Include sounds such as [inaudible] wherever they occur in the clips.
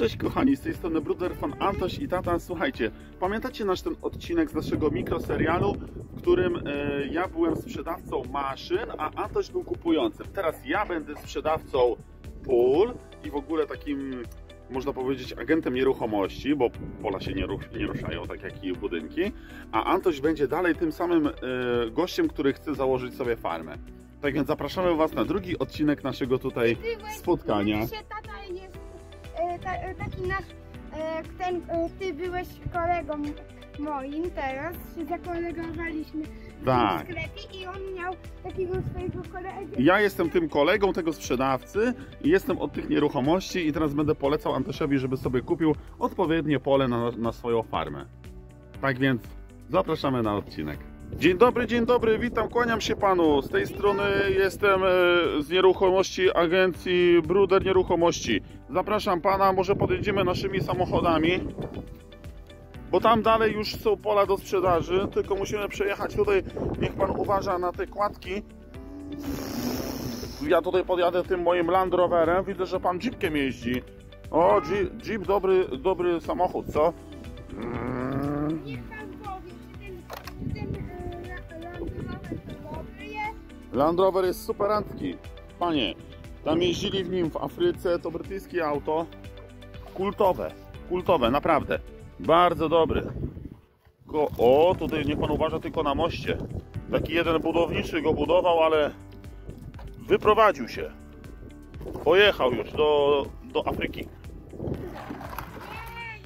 Cześć kochani, z tej strony Bruder Fan Antoś i tata. Słuchajcie, pamiętacie nasz ten odcinek z naszego mikroserialu, w którym e, ja byłem sprzedawcą maszyn, a Antoś był kupującym. Teraz ja będę sprzedawcą pól i w ogóle takim, można powiedzieć, agentem nieruchomości, bo pola się nie, rusz, nie ruszają, tak jak i budynki, a Antoś będzie dalej tym samym e, gościem, który chce założyć sobie farmę. Tak więc zapraszamy Was na drugi odcinek naszego tutaj spotkania. Taki nasz, e, ten, e, ty byłeś kolegą moim teraz, się zakolegowaliśmy Tak. w sklepie i on miał takiego swojego kolegę. Ja jestem tym kolegą tego sprzedawcy i jestem od tych nieruchomości i teraz będę polecał Antosiowi, żeby sobie kupił odpowiednie pole na, na swoją farmę. Tak więc zapraszamy na odcinek. Dzień dobry, dzień dobry, witam, kłaniam się panu. Z tej strony jestem e, z nieruchomości agencji Bruder Nieruchomości. Zapraszam pana, może podjedziemy naszymi samochodami. Bo tam dalej już są pola do sprzedaży, tylko musimy przejechać tutaj. Niech pan uważa na te kładki. Ja tutaj podjadę tym moim Land Roverem. Widzę, że pan Jeepkiem jeździ. O, Jeep, Jeep dobry, dobry samochód, co? Land Rover jest superantki. Panie, tam jeździli w nim w Afryce, to brytyjskie auto. Kultowe, kultowe, naprawdę. Bardzo dobry. Tylko, o, tutaj niech pan uważa tylko na moście. Taki jeden budowniczy go budował, ale wyprowadził się. Pojechał już do, do Afryki.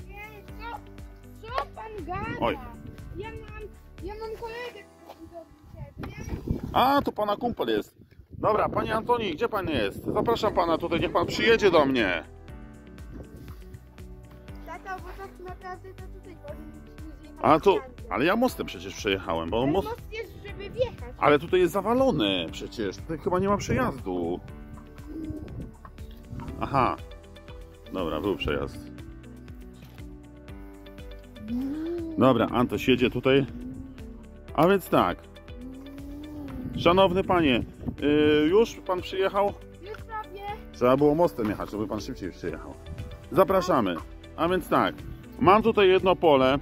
Nie, nie, co, co pan gada? Oj. Ja mam, ja mam kolegę. A, tu pana kumpel jest. Dobra, panie Antoni, gdzie pan jest? Zapraszam pana tutaj, niech pan przyjedzie do mnie. Tata, bo tak naprawdę to tutaj. A tu, ale ja mostem przecież przejechałem, bo most... most jest, żeby wjechać. Ale tutaj jest zawalone przecież. Tutaj chyba nie ma przejazdu. Aha. Dobra, był przejazd. Dobra, Antoś jedzie tutaj. A więc tak. Szanowny panie, yy, już pan przyjechał? Już prawie. Trzeba było mostem jechać, żeby pan szybciej przyjechał. Zapraszamy. A więc tak. Mam tutaj jedno pole.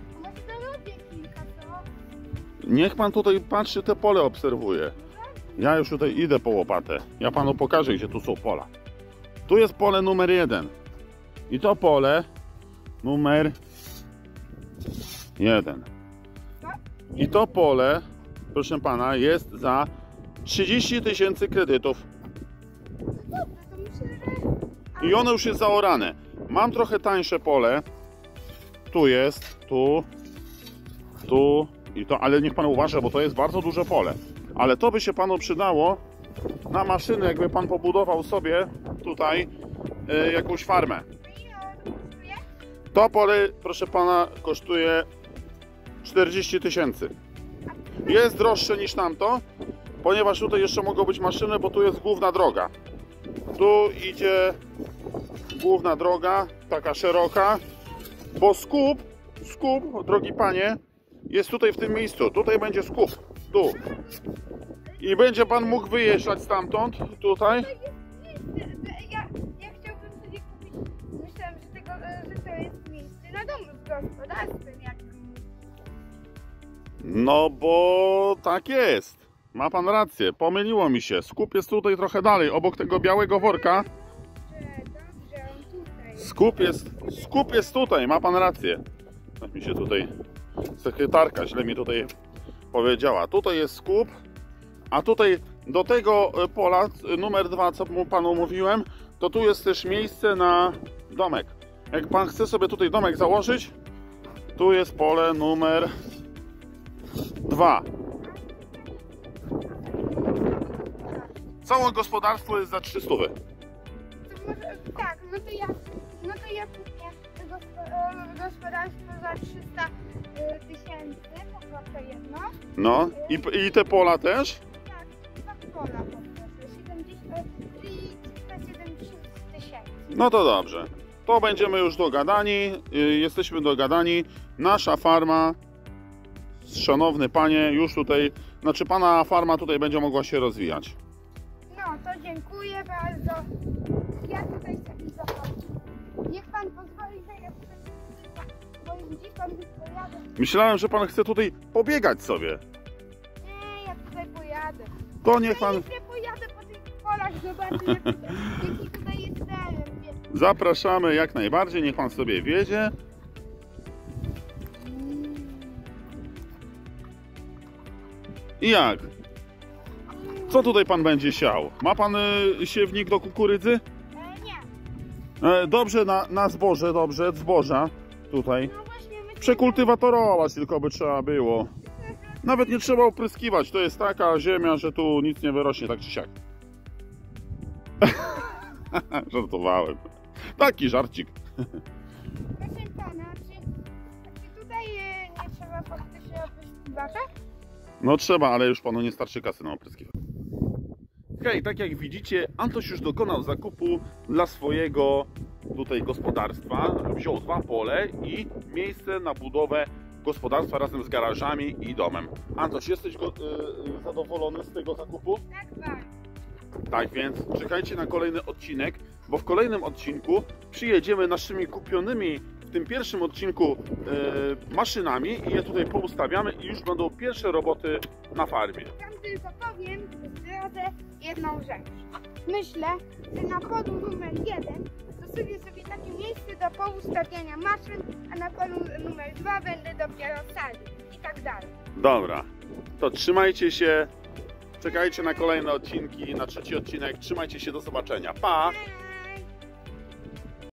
Niech pan tutaj patrzy, te pole obserwuje. Ja już tutaj idę po łopatę. Ja panu pokażę, gdzie tu są pola. Tu jest pole numer jeden. I to pole numer jeden. I to pole, proszę pana, jest za 30 tysięcy kredytów. Że... I ono już jest zaorane. Mam trochę tańsze pole. Tu jest, tu, tu i to, ale niech pan uważa, bo to jest bardzo duże pole. Ale to by się panu przydało na maszyny, jakby pan pobudował sobie tutaj y, jakąś farmę. To pole, proszę pana, kosztuje 40 tysięcy. Jest droższe niż tamto, ponieważ tutaj jeszcze mogą być maszyny, bo tu jest główna droga. Tu idzie główna droga, taka szeroka, bo skup, skup, drogi panie, jest tutaj w tym miejscu. Tutaj będzie skup, tu. I będzie pan mógł wyjeżdżać stamtąd, tutaj. Ja, ja chciałbym sobie kupić... Myślałem, że, tego, e, że to jest miejsce na domu z gospodarstwem jakimś. No bo tak jest. Ma pan rację, pomyliło mi się. Skup jest tutaj trochę dalej, obok tego białego worka. Skup jest, skup jest tutaj, ma pan rację. Tak mi się tutaj sekretarka źle mi tutaj powiedziała. Tutaj jest skup, a tutaj do tego e, pola e, numer dwa, co panu mówiłem, to tu jest też miejsce na domek. Jak pan chce sobie tutaj domek założyć, tu jest pole numer dwa. Całe gospodarstwo jest za 300. To może, tak, no to ja, no to ja kupię to gospo, gospodarstwo za 300 e, tysięcy, poproszę jedno. No i, i te pola też? Tak, dwa pola poproszę, 70, e, czyli 370 tysięcy. No to dobrze. To będziemy już dogadani. y, Jesteśmy dogadani. Nasza farma, szanowny panie, już tutaj, znaczy pana farma tutaj będzie mogła się rozwijać. To dziękuję bardzo. Ja tutaj sobie. Niech pan pozwoli, że ja moim dzikom pojadę. Myślałem, że pan chce tutaj pobiegać sobie. Nie, ja tutaj pojadę. To niech pan... Ja nie pojadę po tych polach, zobaczę jaki tutaj jest teren. Zapraszamy jak najbardziej, niech pan sobie wiedzie. I jak? Co tutaj pan będzie siał? Ma pan y, siewnik do kukurydzy? E, nie, E, dobrze, na, na zboże, dobrze, zboża tutaj. no właśnie my Przekultywatorować tylko by trzeba było. Nawet nie trzeba opryskiwać, to jest taka ziemia, że tu nic nie wyrośnie, tak czy siak. [laughs] Żartowałem. Taki żarcik. Proszę pana, czy, czy tutaj e, nie trzeba faktycznie opryskiwacza? No trzeba, ale już panu nie starczy kasy na opryskiwanie. Hej, tak jak widzicie, Antoś już dokonał zakupu dla swojego tutaj gospodarstwa. Wziął dwa pole i miejsce na budowę gospodarstwa razem z garażami i domem. Antoś, jesteś go, y, y, zadowolony z tego zakupu? Tak, bardzo. Tak więc czekajcie na kolejny odcinek, bo w kolejnym odcinku przyjedziemy naszymi kupionymi w tym pierwszym odcinku e, maszynami i je tutaj poustawiamy i już będą pierwsze roboty na farmie. Tam tylko powiem, zdradzę jedną rzecz. Myślę, że na polu numer jeden zostawię sobie takie miejsce do poustawiania maszyn, a na polu numer dwa będę dopiero sadził i tak dalej. Dobra, to trzymajcie się, czekajcie na kolejne odcinki, na trzeci odcinek, trzymajcie się, do zobaczenia, pa!